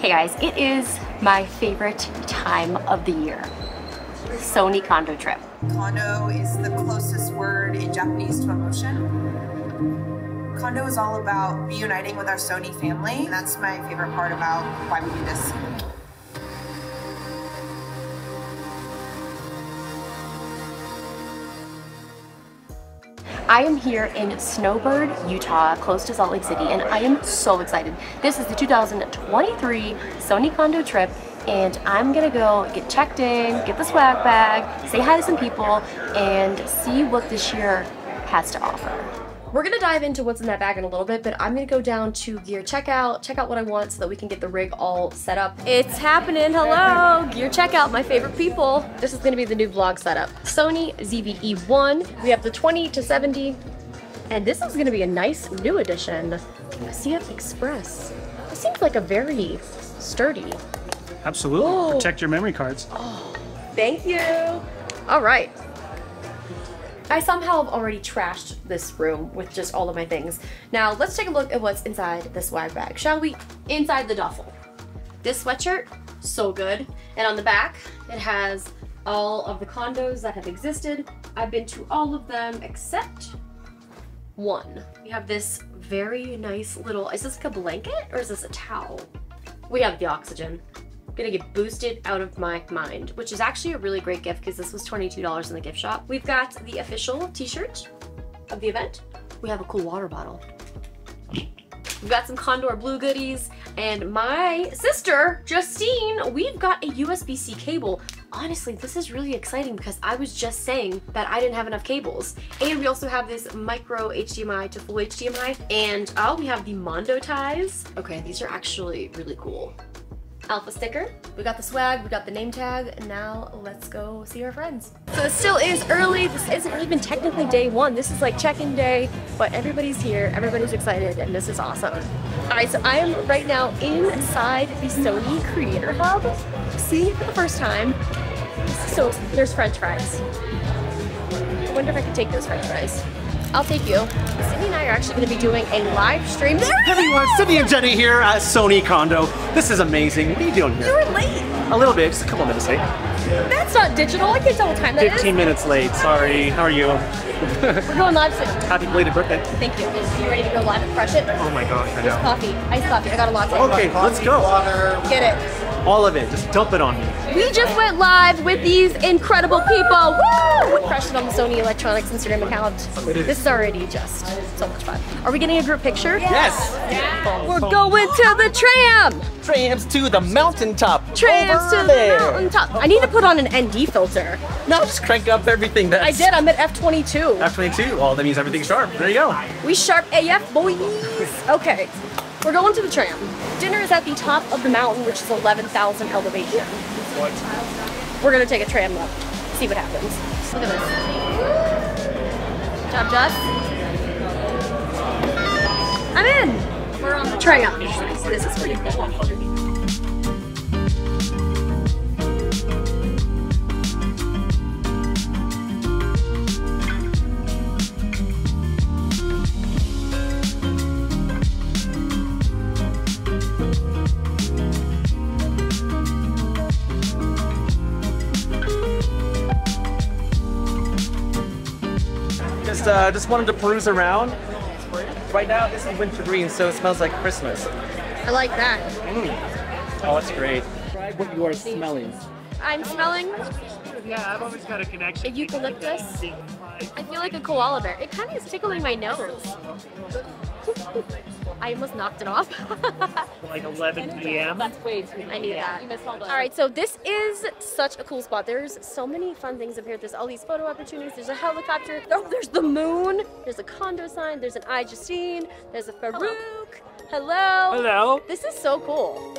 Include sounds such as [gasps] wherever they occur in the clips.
Hey guys, it is my favorite time of the year. Sony Kando trip. Kando is the closest word in Japanese to emotion. Kando is all about reuniting with our Sony family, and that's my favorite part about why we do this. I am here in Snowbird, Utah, close to Salt Lake City, and I am so excited. This is the 2023 Sony Kando trip, and I'm gonna go get checked in, get the swag bag, say hi to some people, and see what this year has to offer. We're gonna dive into what's in that bag in a little bit, but I'm gonna go down to gear checkout, check out what I want so that we can get the rig all set up. It's happening, hello! [laughs] Gear checkout, my favorite people. This is gonna be the new vlog setup. Sony ZV-E1, we have the 20 to 70, and this is gonna be a nice new addition. CF Express. This seems like a very sturdy. Absolutely. Whoa. Protect your memory cards. Oh, Thank you. All right. I somehow have already trashed this room with just all of my things. Now let's take a look at what's inside this swag bag, shall we? Inside the duffel. This sweatshirt, so good. And on the back, it has all of the Kandos that have existed. I've been to all of them except one. We have this very nice little, is this like a blanket or is this a towel? We have the oxygen. Gonna get boosted out of my mind, which is actually a really great gift because this was $22 in the gift shop. We've got the official t-shirt of the event. We have a cool water bottle. We've got some Condor Blue goodies, and my sister, Justine, we've got a USB-C cable. Honestly, this is really exciting because I was just saying that I didn't have enough cables. And we also have this micro HDMI to full HDMI, and oh, we have the Mondo ties. Okay, these are actually really cool. Alpha sticker. We got the swag, we got the name tag, and now let's go see our friends. So it still is early. This isn't even technically day one. This is like check-in day, but everybody's here, everybody's excited, and this is awesome. All right, so I am right now inside the Sony Creator Hub, See, for the first time. So there's french fries. I wonder if I could take those french fries. I'll take you. Sydney and I are actually going to be doing a live stream. There Hey everyone, Sydney and Jenny here at Sony Kando. This is amazing. What are you doing here? You here? were late. A little bit, just a couple minutes late. That's not digital. I can't tell what time that is. 15 minutes late, sorry. How are you? [laughs] We're going live soon. Happy belated birthday. Thank you. Are you ready to go live and crush it? Oh my gosh, I There's know. coffee, iced coffee. I got a latte. Okay, let's go. Water. Get it. All of it, just dump it on me. We just went live with these incredible people. Woo! Crushed it on the Sony Electronics Instagram account. This is already just so much fun. Are we getting a group picture? Yes! We're going to the tram. Trams to the mountaintop. Trams Over to there. the mountaintop. I need to put on an ND filter. No, just crank up everything that's I did. I'm at F22. F22. Well, that means everything's sharp. There you go. We sharp AF boys. [laughs] Okay, we're going to the tram. Dinner is at the top of the mountain, which is 11,000 elevation. What? We're gonna take a tram up, see what happens. Look at this. Good job, Jess. I'm in. We're on the tram. This is pretty cool. Uh, just wanted to peruse around. Right now, this is wintergreen, so it smells like Christmas. I like that. Oh, it's great. Describe what you are smelling. I'm smelling Yeah, I've always got a a connection. eucalyptus. I feel like a koala bear. It kind of is tickling my nose. [laughs] I almost knocked it off. [laughs] Like 11 p.m. That's way too I need that. You missed all the. All right, so this is such a cool spot. There's so many fun things up here. There's all these photo opportunities. There's a helicopter. Oh, there's the moon. There's a Kando sign. There's an I Justine. There's a Farouk. Hello. Hello. This is so cool.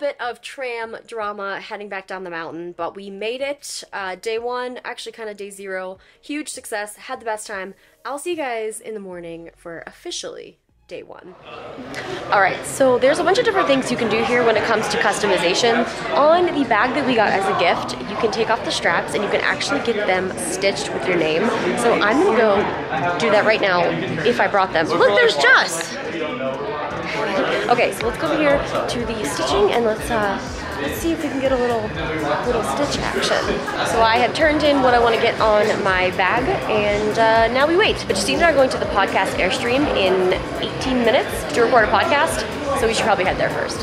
Bit of tram drama heading back down the mountain, but we made it. Uh, day one, actually kind of day zero, huge success, had the best time. I'll see you guys in the morning for officially day one. All right, so there's a bunch of different things you can do here when it comes to customization. On the bag that we got as a gift, you can take off the straps and you can actually get them stitched with your name. So I'm gonna go do that right now if I brought them. Look, there's Joss. Okay, so let's go over here to the stitching and let's uh, let's see if we can get a little little stitch action. So I have turned in what I want to get on my bag, and uh, now we wait. But Justine and I are going to the podcast airstream in 18 minutes to record a podcast, so we should probably head there first.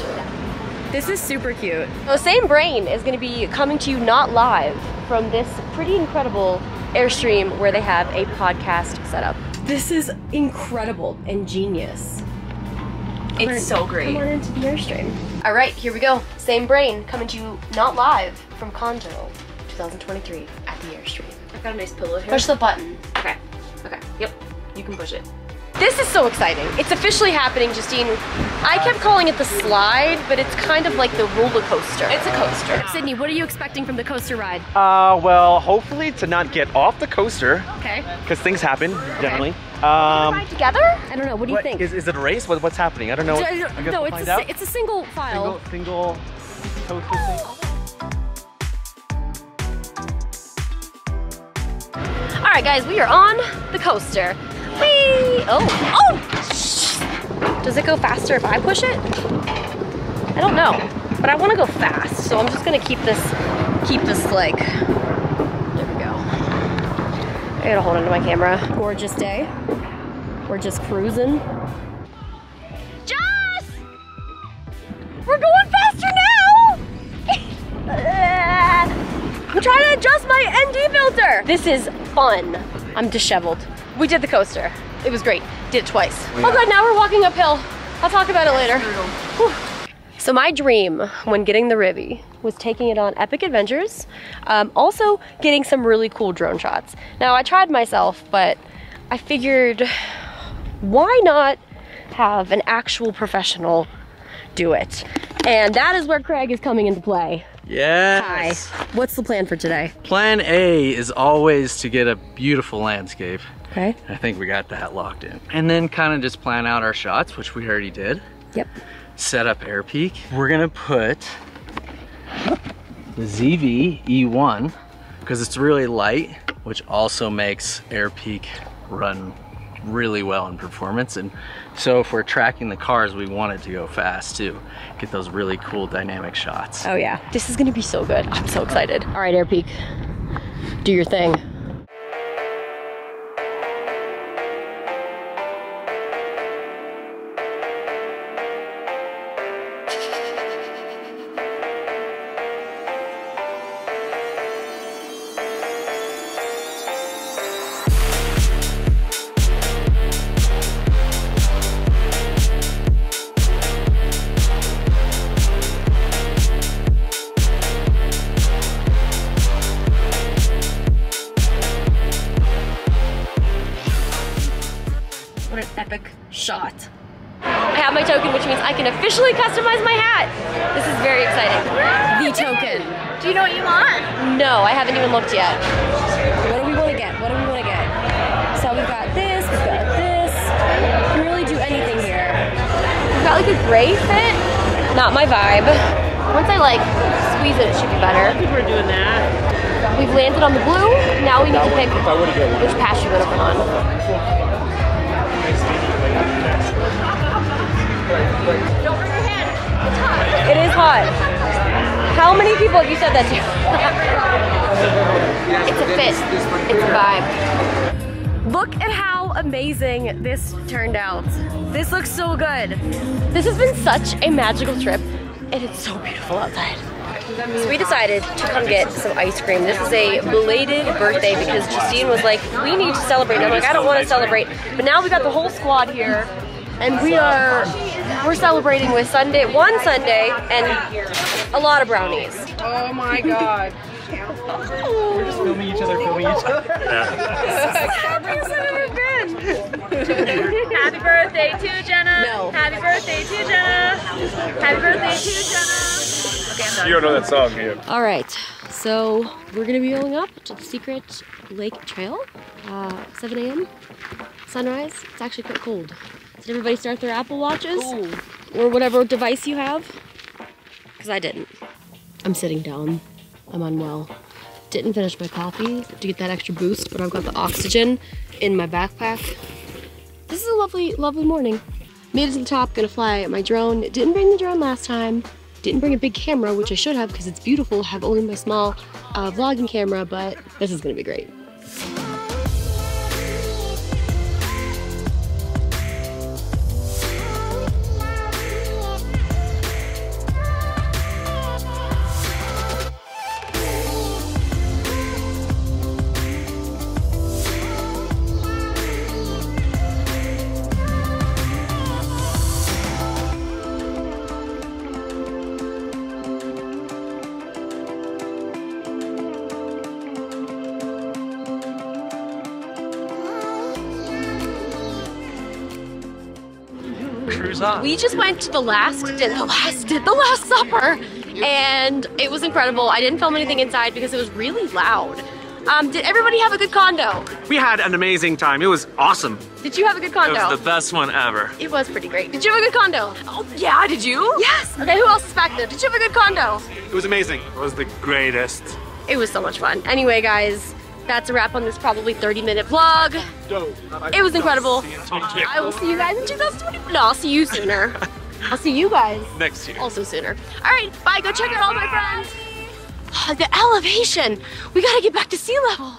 This is super cute. So Same Brain is going to be coming to you not live from this pretty incredible airstream where they have a podcast set up. This is incredible and genius. It's so great. Come on into the Airstream. All right, here we go. Same brain coming to you not live from Kando 2023 at the Airstream. I've got a nice pillow here. Push the button. Okay. Okay. Yep. You can push it. This is so exciting. It's officially happening, Justine. I kept calling it the slide, but it's kind of like the roller coaster. It's a coaster. Sydney, what are you expecting from the coaster ride? Uh, well, hopefully to not get off the coaster, Okay. because things happen generally. Um, Ride together? I don't know. What do you what- think? Is, is it a race? What, what's happening? I don't know. no, I guess no, we'll it's find a, it's a single file. single, single coaster thing. All right, guys, we are on the coaster. Whee! Oh, oh! Does it go faster if I push it? I don't know, but I want to go fast, so I'm just gonna keep this, keep this like. There we go. I gotta hold onto my camera. Gorgeous day. We're just cruising. Joss! We're going faster now! [laughs] I'm trying to adjust my ND filter. This is fun. I'm disheveled. We did the coaster. It was great. Did it twice. Oh god, now we're walking uphill. I'll talk about it later. So my dream when getting the Rivi was taking it on epic adventures, um, also getting some really cool drone shots. Now I tried myself, but I figured why not have an actual professional do it? And that is where Craig is coming into play. Yes. Hi. What's the plan for today? Plan A is always to get a beautiful landscape. Okay. I think we got that locked in. And then kind of just plan out our shots, which we already did. Yep. Set up Airpeak. We're gonna put the ZV E1 because it's really light, which also makes Airpeak run really well in performance. And so if we're tracking the cars, we want it to go fast too. Get those really cool dynamic shots. Oh yeah. This is gonna be so good. I'm so excited. All right, Airpeak. Do your thing. What an epic shot. I have my token, which means I can officially customize my hat. This is very exciting. The token. Do you know what you want? No, I haven't even looked yet. What do we want to get? What do we want to get? So we've got this, we've got this. Can really do anything here. We've got like a gray fit. Not my vibe. Once I like squeeze it, it should be better. I think We're doing that. We've landed on the blue. Now we need to pick which patch you want to put on. Don't bring your hand. It's hot. It is hot. How many people have you said that to? it's a fit. It's a vibe. Look at how amazing this turned out. This looks so good. This has been such a magical trip, and it's so beautiful outside. So we decided to come get some ice cream. This is a belated birthday because Justine was like, we need to celebrate. And I'm like, I don't want to celebrate. But now we got the whole squad here, and we are we're celebrating with Sunday, one Sunday, and a lot of brownies. Oh my god. We're just filming each other, filming each other. [laughs] [laughs] Happy birthday to Jenna. No. Happy birthday to Jenna. Happy birthday to Jenna. Okay, I'm done. You don't know that song, do you? All right, so we're gonna be going up to the secret lake trail, uh, 7 a.m. sunrise. It's actually quite cold Did everybody start their Apple Watches? Or whatever device you have? Because I didn't. I'm sitting down. I'm unwell. Didn't finish my coffee to get that extra boost, but I've got the oxygen in my backpack. This is a lovely, lovely morning. Made it to the top, gonna fly my drone. Didn't bring the drone last time. Didn't bring a big camera, which I should have because it's beautiful. Have only my small uh, vlogging camera, but this is gonna be great. Cruise on. We just went to the last, did the last, did the last supper, and it was incredible. I didn't film anything inside because it was really loud. Um, did everybody have a good Kando? We had an amazing time. It was awesome. Did you have a good Kando? It was the best one ever. It was pretty great. Did you have a good Kando? Oh yeah, did you? Yes. Okay, who else is back there? Did you have a good Kando? It was amazing. It was the greatest. It was so much fun. Anyway, guys, that's a wrap on this probably 30 minute vlog. It was incredible. I will see you guys in 2020. No, I'll see you sooner. [laughs] I'll see you guys Next year. also sooner. All right, bye. Go check out all my friends. [gasps] The elevation. We gotta get back to sea level.